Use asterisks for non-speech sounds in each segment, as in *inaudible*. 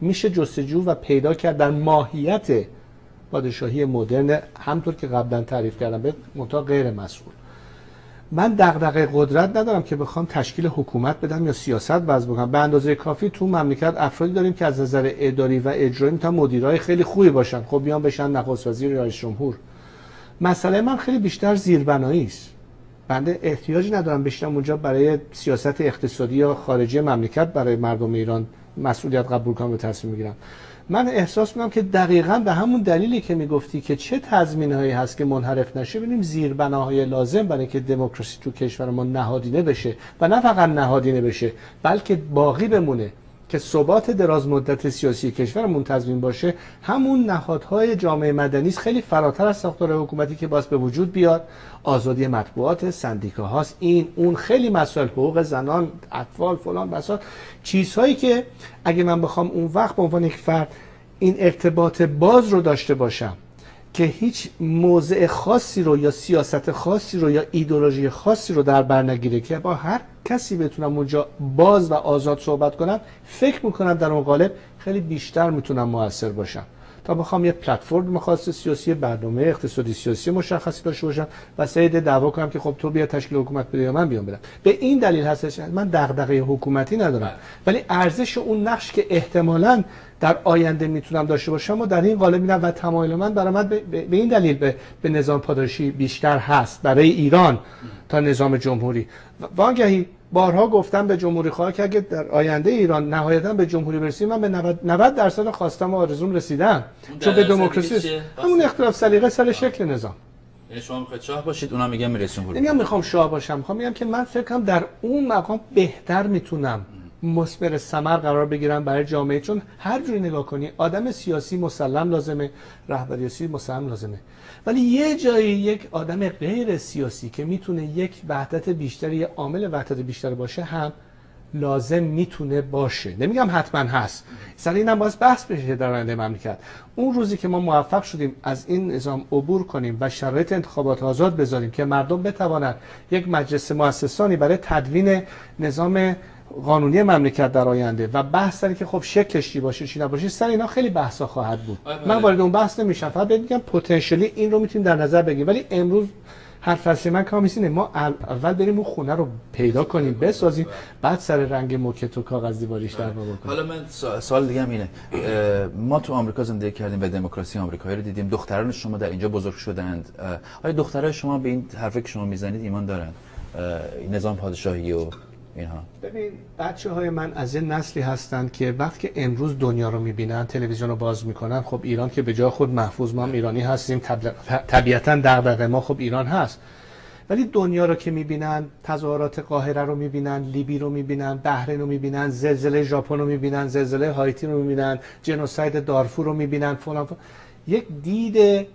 میشه جستجو و پیدا کرد در ماهیت پادشاهی مدرن همطور که قبلا تعریف کردم به منتها غیر مسئول. من دغدغه قدرت ندارم که بخوام تشکیل حکومت بدم یا سیاست وضع بکنم. به اندازه کافی تو مملکت افرادی داریم که از نظر اداری و اجرایی می‌تونن مدیرای خیلی خوبی باشن. خب بیان بشن نخست وزیر یا جمهور. مسئله من خیلی بیشتر زیربنایی است. بنده احتیاجی ندارم بشینم اونجا برای سیاست اقتصادی یا خارجی مملکت برای مردم ایران مسئولیت قبول کنم و تصمیم بگیرم. من احساس می‌کنم که دقیقا به همون دلیلی که می‌گفتی که چه تضمین هایی هست که منحرف نشه ببینیم زیربناهای لازم برای که دموکراسی تو کشور ما نهادینه بشه. و نه فقط نهادینه بشه بلکه باقی بمونه. که ثبات دراز مدت سیاسی کشورمون تضمین باشه همون نهادهای جامعه مدنی خیلی فراتر از ساختار حکومتی که باز به وجود بیاد. آزادی مطبوعات سندیکاهاست این اون خیلی مسائل حقوق زنان اطفال فلان بسات چیزهایی که اگه من بخوام اون وقت به عنوان یک فرد این ارتباط باز رو داشته باشم که هیچ موضع خاصی رو یا سیاست خاصی رو یا ایدولوژی خاصی رو در بر نگیره که با هر کسی بتونم اونجا باز و آزاد صحبت کنم فکر می‌کنم در اون قالب خیلی بیشتر می‌تونم موثر باشم. تا بخوام یه پلتفرم خاص سیاسی برنامه اقتصادی سیاسی مشخصی داشته باشم و سید دعوا کنم که خب تو بیا تشکیل حکومت بده یا من بیام بدم. به این دلیل هستش من دغدغه حکومتی ندارم. ولی ارزش اون نقش که احتمالاً در آینده می‌تونم داشته باشم و در این قالب میرم و تمایل من برای من به, این دلیل به, به نظام پاداشی بیشتر هست برای ایران تا نظام جمهوری. واقعی بارها گفتم به جمهوری خواه که اگه در آینده ایران نهایتا به جمهوری برسیم من به 90, 90 درصد خواستم و آرزوم رسیدم چون به دموکراسی همون اختلاف سلیقه سر شکل نظام. یعنی شما می‌خواید شاه باشید اونا میگن می‌رسیم نمیگم می‌خوام شاه باشم می‌خوام میگم که من فکرم در اون مقام بهتر می‌تونم مثمر ثمر قرار بگیرن برای جامعه. چون هر جوری نگاه کنی آدم سیاسی مسلم لازمه رهبری سیاسی مسلم لازمه. ولی یه جایی یک آدم غیر سیاسی که می‌تونه یک وحدت بیشتری یه عامل وحدت بیشتر باشه هم لازم می‌تونه باشه. نمیگم حتما هست. سر اینم باز بحث بشه در آینده مملکت. اون روزی که ما موفق شدیم از این نظام عبور کنیم و شرایط انتخابات آزاد بذاریم که مردم بتوانند یک مجلس مؤسسانی برای تدوین نظام قانونی مملکت در آینده و بحث سری که خب شکلش چی باشه چی نباشه سر اینا خیلی بحثا خواهد بود. آره، من وارد اون بحث نمیشم فقط میگم پتانسیلی این رو می‌تونیم در نظر بگیریم. ولی امروز هر فصل من کامیس اینه ما اول بریم اون خونه رو پیدا کنیم بسازیم بعد سر رنگ موکت و کاغذ دیواریش در کنیم. حالا من سوال دیگه هم اینه. ما تو آمریکا زندگی کردیم و دموکراسی آمریکایی رو دیدیم. دختران شما در اینجا بزرگ شدند. آیا دخترای شما به این حرفی که شما می‌زنید ایمان دارن؟ نظام پادشاهی و اینها. ببین بچه های من از این نسلی هستند که وقتی که امروز دنیا رو می‌بینن تلویزیون رو باز می‌کنن خب ایران که به جای خود محفوظ ما ایرانی هستیم طبیعتا دغدغه ما خب ایران هست. ولی دنیا رو که می‌بینن تظاهرات قاهره رو می‌بینن لیبی رو می‌بینن بحرین رو می‌بینن زلزله ژاپن رو می‌بینن زلزله هایتی رو می‌بینن جنوساید دارفور رو می‌بینن فلان فلان یک دید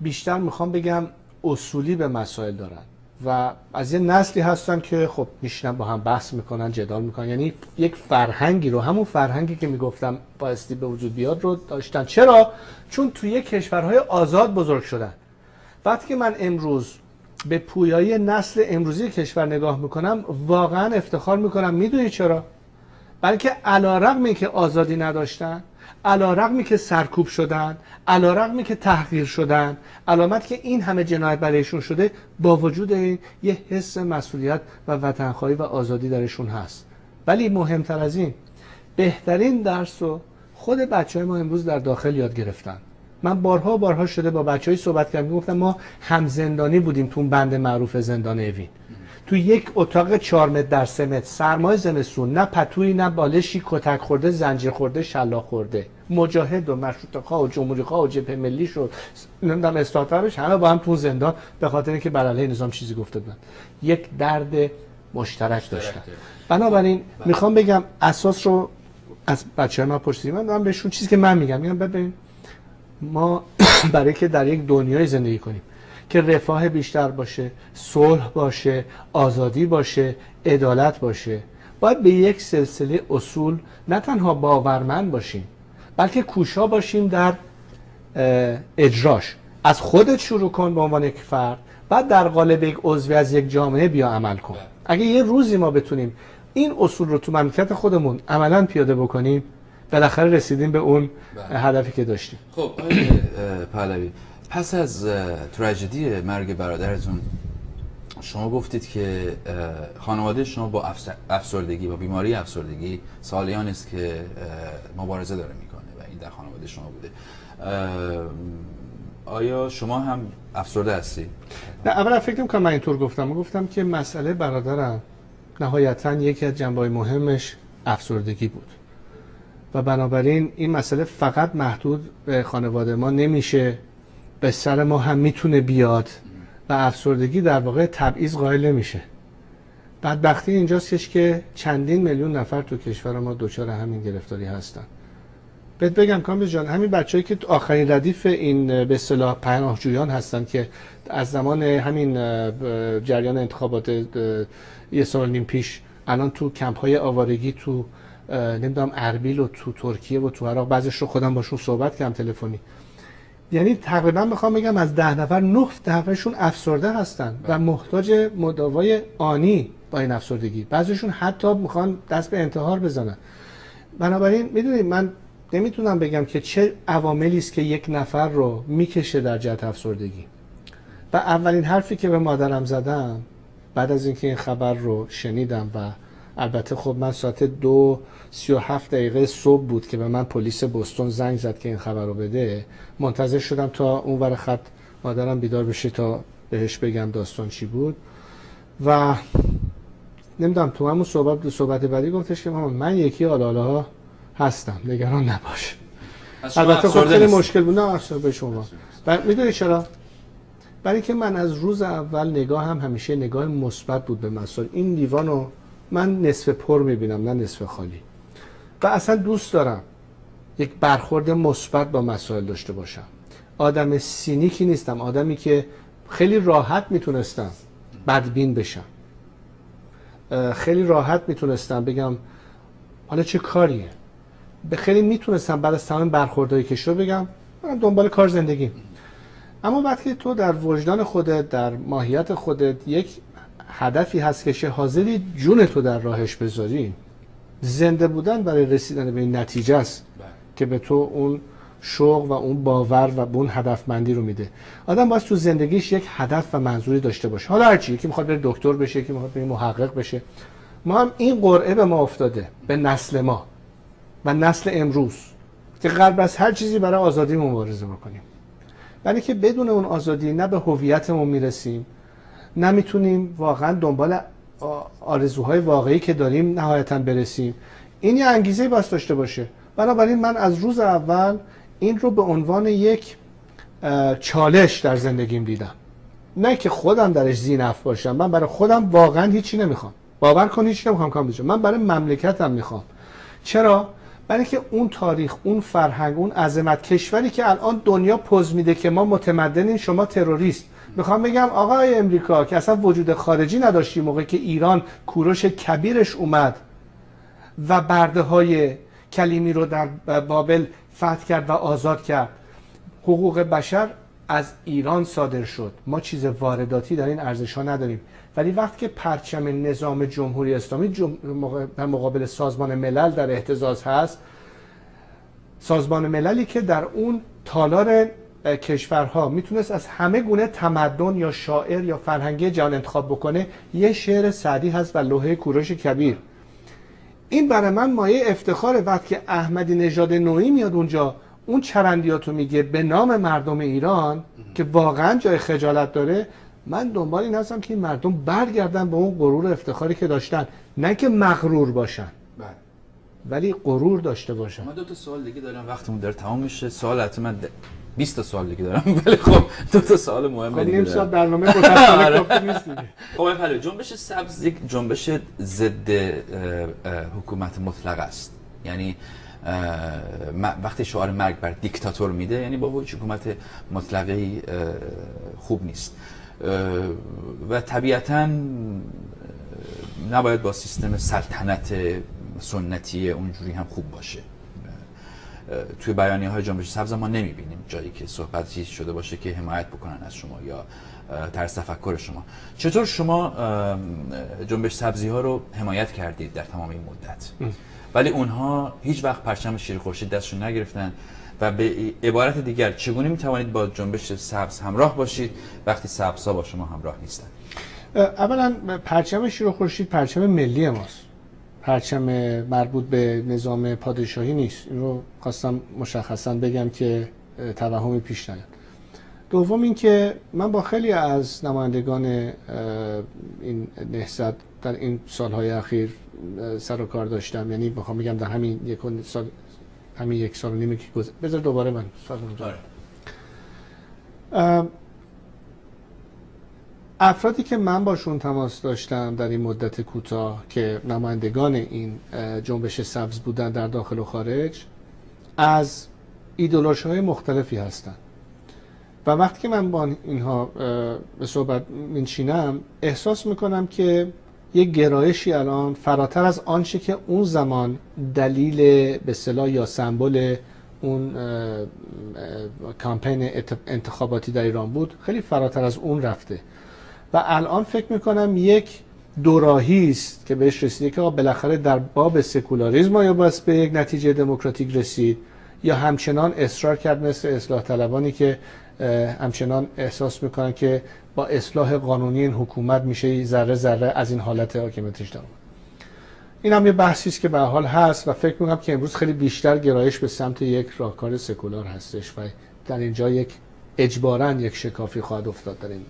بیشتر می‌خوام بگم اصولی به مسائل دارن. و از یه نسلی هستن که خب میشنن با هم بحث می‌کنن جدال می‌کنن. یعنی یک فرهنگی رو همون فرهنگی که می‌گفتم بایستی به وجود بیاد رو داشتن. چرا؟ چون توی کشورهای آزاد بزرگ شدن. وقتی که من امروز به پویایی نسل امروزی کشور نگاه می‌کنم واقعا افتخار می‌کنم. می‌دونی چرا؟ بلکه رقمی که آزادی نداشتن علا رقمی که سرکوب شدن علا رقمی که تحقیر شدن. علامت که این همه جنایت برایشون شده با وجود این یه حس مسئولیت و وطنخواهی و آزادی درشون هست. ولی مهمتر از این بهترین درس رو خود بچه های ما امروز در داخل یاد گرفتن. من بارها بارها شده با بچه های صحبت کردم گفتم ما هم زندانی بودیم تو بند معروف زندان اوین تو یک اتاق 4 متر در 3 متر. سرمای زمستون نه پتویی نه بالشی کتک خورده زنجیر خورده شلاق خورده. مجاهد و مشروط خواه و جمهوری خواه و جبهه ملی شد. نمی‌دونم استاترش همه با هم تو زندان به خاطر اینکه بر علیه نظام چیزی گفته بودن. یک درد مشترک داشتن. بنابراین بله. می‌خوام بگم اساس رو از بچه ما پرسیدیم من دارم بهشون چیزی که من میگم. میگم ببین ما *coughs* برای که در یک دنیای زندگی کنیم که رفاه بیشتر باشه صلح باشه آزادی باشه عدالت باشه. باید به یک سلسله اصول نه تنها باورمند باشیم بلکه کوشا باشیم در اجراش. از خودت شروع کن به عنوان یک فرد بعد در قالب یک عضوی از یک جامعه بیا عمل کن. اگه یه روزی ما بتونیم این اصول رو تو مملکت خودمون عملا پیاده بکنیم بالاخره رسیدیم به اون بله. هدفی که داشتیم. خب پهلوی پس از تراژدی مرگ برادرتون شما گفتید که خانواده شما با افسردگی با بیماری افسردگی سالیان است که مبارزه داره می‌کنه و این در خانواده شما بوده. آیا شما هم افسرده هستی؟ نه اولا فکر کنم من اینطور گفتم. گفتم که مسئله برادرم نهایتا یکی از جنبه مهمش افسردگی بود. و بنابراین این مسئله فقط محدود به خانواده ما نمیشه. به سر ما هم می‌تونه بیاد و افسردگی در واقع تبعیض قائل نمیشه. بدبختی اینجاست که چندین میلیون نفر تو کشور ما دچار همین گرفتاری هستن. بهت بگم کامبیز جان همین بچه‌ای که آخرین ردیف این به اصطلاح پناهجویان هستن که از زمان همین جریان انتخابات یه سال نیم پیش الان تو کمپ های آوارگی تو نمی‌دونم اربیل و تو ترکیه و تو عراق بعضیش رو خودم باشون صحبت کردم تلفنی. یعنی تقریبا می‌خوام بگم از ده نفر نه نفرشون افسرده هستن و محتاج مداوای آنی با این افسردگی. بعضیشون حتی می‌خوان دست به انتحار بزنن. بنابراین می‌دونید من نمی‌تونم بگم که چه عواملی است که یک نفر رو می‌کشه در جهت افسردگی. و اولین حرفی که به مادرم زدم بعد از اینکه این خبر رو شنیدم و البته خب من ساعت دو سی و هفت دقیقه صبح بود که به من پلیس بستون زنگ زد که این خبر رو بده. منتظر شدم تا اون ور خط مادرم بیدار بشه تا بهش بگم داستان چی بود. و نمی‌دونم تو همون صحبت صحبت بعدی گفتش که من یکی آلاله ها هستم نگران نباش. البته خب خیلی مشکل بود. نه به شما. می‌دونی چرا؟ برای که من از روز اول نگاه هم همیشه نگاه مثبت بود به مسائل. این لیوانو من نصف پر می‌بینم نه نصف خالی. و اصلا دوست دارم یک برخورد مثبت با مسائل داشته باشم. آدم سینیکی نیستم آدمی که خیلی راحت می‌تونستم بدبین بشم. خیلی راحت می‌تونستم بگم حالا چه کاریه؟ به خیلی می‌تونستم بعد از تمام برخوردهایی که شد بگم من دنبال کار زندگی اما وقتی تو در وجدان خودت در ماهیت خودت یک هدفی هست که حاضری جون تو در راهش بذاری. زنده بودن برای رسیدن به این نتیجه است بله. که به تو اون شوق و اون باور و اون هدفمندی رو میده. آدم باید تو زندگیش یک هدف و منظوری داشته باشه. حالا هرچی یکی می‌خواد بره دکتر بشه یکی می‌خواد بره محقق بشه. ما هم این قرعه به ما افتاده به نسل ما و نسل امروز که قلب از هر چیزی برای آزادی مبارزه بکنیم. ولی که بدون اون آزادی نه به هویتمون می‌رسیم نمی‌تونیم واقعا دنبال آرزوهای واقعی که داریم نهایتا برسیم. این یه انگیزه باست داشته باشه. بنابراین من از روز اول این رو به عنوان یک چالش در زندگیم دیدم. نه که خودم درش زینف باشم. من برای خودم واقعا هیچی نمی‌خوام. باور کن هیچی نمی‌خوام کام من برای مملکتم می‌خوام. چرا؟ برای که اون تاریخ اون فرهنگ اون عظمت کشوری که الان دنیا پوز میده که ما متمدنین شما تروریست. می‌خوام بگم آقای امریکا که اصلا وجود خارجی نداشتی موقع که ایران کوروش کبیرش اومد و برده های کلیمی رو در بابل فتح کرد و آزاد کرد. حقوق بشر از ایران صادر شد. ما چیز وارداتی در این ارزش ها نداریم. ولی وقتی که پرچم نظام جمهوری اسلامی در مقابل سازمان ملل در احتزاز هست سازمان مللی که در اون تالار کشورها می‌تونست از همه گونه تمدن یا شاعر یا فرهنگی جهان انتخاب بکنه یه شعر سعدی هست و لوحه کوروش کبیر. این برای من مایه افتخاره وقتی که احمدی نژاد نوعی میاد اونجا اون چرندیاتو میگه به نام مردم ایران که واقعا جای خجالت داره. من دنبال این هستم که این مردم برگردن به اون غرور افتخاری که داشتن. نه که مغرور باشن. بله. ولی غرور داشته باشن. من دو تا سوال دیگه دارم وقتمون داره تمام میشه. سوال حتما 20 تا سوال دیگه دارم ولی خب دو تا سوال مهم خب دیگه نیم ساعت برنامه متأسفانه *laughs* کافی نیست دیگه. خب پهلوی جنبش سبز یک جنبش ضد حکومت مطلق است. یعنی وقتی شعار مرگ بر دیکتاتور میده یعنی با حکومت مطلقی خوب نیست. و طبیعتا نباید با سیستم سلطنت سنتی اونجوری هم خوب باشه. توی بیانیه های جنبش سبز ما نمی‌بینیم جایی که صحبتی شده باشه که حمایت بکنن از شما یا طرز تفکر شما. چطور شما جنبش سبزی ها رو حمایت کردید در تمام این مدت؟ ولی اونها هیچ وقت پرچم شیر خورشید دستشون نگرفتن و به عبارت دیگر چگونه می توانید با جنبش سبز همراه باشید وقتی سبزها با شما همراه نیستن؟ اولا پرچم شیر خورشید پرچم ملی ماست. پرچم مربوط به نظام پادشاهی نیست. این رو خواستم مشخصا بگم که توهمی پیش نیاد. دوم اینکه من با خیلی از نمایندگان این نهضت در این سالهای اخیر سر و کار داشتم. یعنی بخوام بگم در همین یک سال همین یک سال و نیمه که گذشت بذار دوباره من سال افرادی که من باشون تماس داشتم در این مدت کوتاه که نمایندگان این جنبش سبز بودن در داخل و خارج از ایدولوژی های مختلفی هستند و وقتی که من با اینها به صحبت میشینم احساس می‌کنم که یک گرایشی الان فراتر از آنچه که اون زمان دلیل به صلاح یا سمبل اون کامپین انتخاباتی در ایران بود خیلی فراتر از اون رفته. و الان فکر می‌کنم یک دوراهی است که بهش رسیده که بالاخره در باب سکولاریزم یا باید به یک نتیجه دموکراتیک رسید یا همچنان اصرار کرد مثل اصلاح طلبانی که همچنان احساس می‌کنن که با اصلاح قانونی این حکومت میشه ذره ذره از این حالت حاکمیتش در این هم یه بحثی است که به حال هست و فکر می‌کنم که امروز خیلی بیشتر گرایش به سمت یک راهکار سکولار هستش و در اینجا یک اجبارا یک شکافی خواهد افتاد در این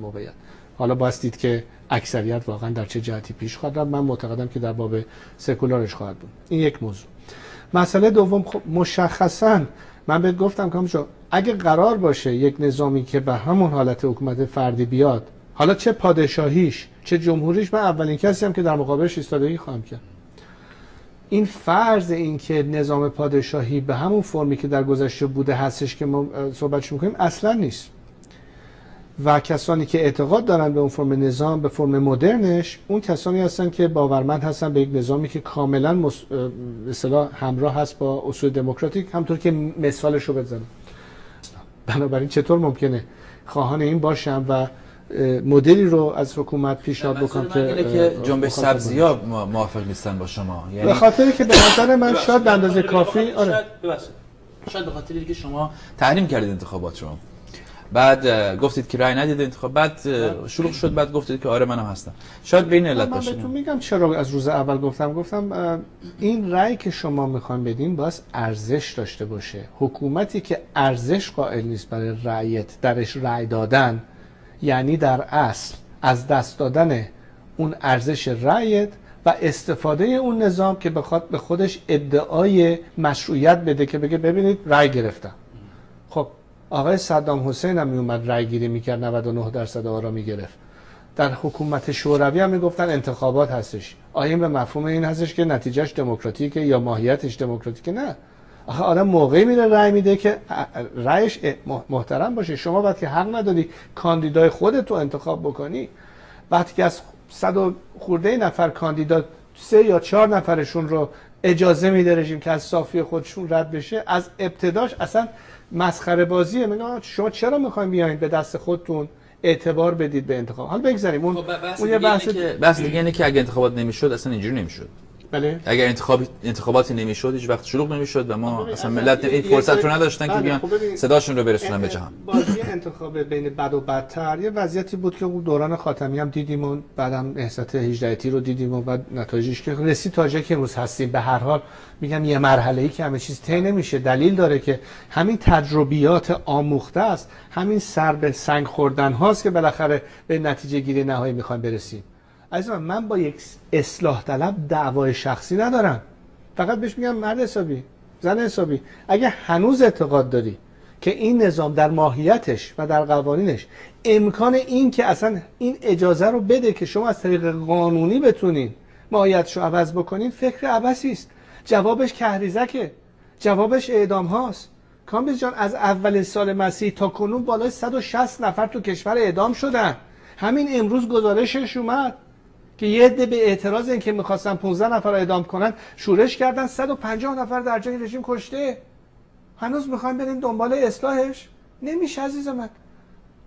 موقعیت. حالا باید دید که اکثریت واقعا در چه جهتی پیش خواهد من معتقدم که در باب سکولارش خواهد بود. این یک موضوع. مسئله دوم خب مشخصا من بهت گفتم که اگه قرار باشه یک نظامی که به همون حالت حکومت فردی بیاد حالا چه پادشاهیش چه جمهوریش من اولین کسی هم که در مقابلش ایستادگی خواهم کرد. این فرض این که نظام پادشاهی به همون فرمی که در گذشته بوده هستش که ما صحبتش می‌کنیم اصلا نیست. و کسانی که اعتقاد دارن به اون فرم نظام به فرم مدرنش اون کسانی هستن که باورمند هستن به یک نظامی که کاملا مس... همراه هست با اصول دموکراتیک همطور که مثالش رو بزنم. بنابراین چطور ممکنه خواهان این باشم و مدلی رو از حکومت پیشنهاد بکنم که اینه که جنبش سبزی ها موافق نیستن با شما. یعنی به خاطر که به نظر من شاید به اندازه کافی آره. شاید به خاطر که شما تحریم کردید انتخابات رو. بعد گفتید که رای ندید انتخاب بعد شروع شد بعد گفتید که آره منم هستم. شاید به این علت باشه من بهتون میگم چرا از روز اول گفتم. گفتم این رای که شما می‌خوان بدین باید ارزش داشته باشه. حکومتی که ارزش قائل نیست برای رایت درش رای دادن یعنی در اصل از دست دادن اون ارزش رایت و استفاده اون نظام که بخواد به خودش ادعای مشروعیت بده که بگه ببینید رای گرفتم. خب آقای صدام حسین هم میومد رای گیری می‌کرد 99 درصد آرا می‌گرفت. در حکومت شوروی هم می‌گفتن انتخابات هستش. آیا به مفهوم این هستش که نتیجهش دموکراتیکه یا ماهیتش دموکراتیکه نه. آخه آدم موقعی میره رای میده که رایش محترم باشه. شما وقتی که حق نداری کاندیدای خودت رو انتخاب بکنی. وقتی که از صد خورده نفر کاندیدا سه یا چهار نفرشون رو اجازه میده رژیم که از صافی خودشون رد بشه از ابتداش اصلا مسخره بازیه. میگم شما چرا می‌خواین بیاین به دست خودتون اعتبار بدید به انتخاب؟ حالا بگذاریم اون خب اون یه بحث بحث دیگه اینه که اگه انتخابات نمی‌شد اصلا اینجوری نمی‌شد. بله. اگر انتخاب انتخاباتی نمی‌شد هیچ وقت شروع نمی‌شد و ما اصلا ملت این فرصت رو نداشتن که بله، بیان خب صداشون رو برسونن به جهان. بازی انتخاب بین بد و بدتر یه وضعیتی بود که دوران خاتمی هم دیدیم و بعدم نهضت 18 تی رو دیدیم و بعد نتایجش که رسید تا جایی که امروز هستیم. به هر حال میگم یه مرحله ای که همه چیز طی نمیشه. دلیل داره که همین تجربیات آموخته است. همین سر به سنگ خوردن هاست که بالاخره به نتیجه گیری نهایی می‌خوایم برسیم. عزیز من با یک اصلاح طلب دعوای شخصی ندارم. فقط بهش میگم مرد حسابی زن حسابی. اگه هنوز اعتقاد داری که این نظام در ماهیتش و در قوانینش امکان این که اصلا این اجازه رو بده که شما از طریق قانونی بتونین ماهیتش رو عوض بکنین فکر عبسی است. جوابش کهریزکه جوابش اعدام هاست. کامبیز جان از اول سال مسیح تا کنون بالای 160 نفر تو کشور اعدام شدن. همین امروز گزارشش اومد. که یه عده به اعتراض این که می‌خواستن 15 نفر رو اعدام کنن شورش کردن 150 نفر در جای رژیم کشته. هنوز می‌خوایم بریم دنبال اصلاحش؟ نمیشه عزیز من.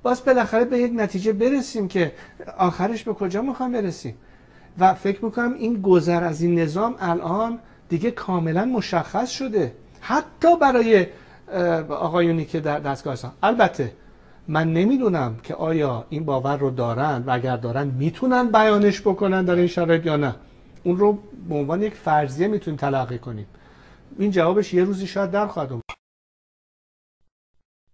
باز بالاخره به یک نتیجه برسیم که آخرش به کجا می‌خوایم برسیم. و فکر می‌کنم این گذر از این نظام الان دیگه کاملا مشخص شده. حتی برای آقایونی که در دستگاه هستن. البته من نمی‌دونم که آیا این باور رو دارن و اگر دارن می‌تونن بیانش بکنن در این شرایط یا نه. اون رو به عنوان یک فرضیه می‌تونیم تلقی کنیم. این جوابش یه روزی شاید در خواهد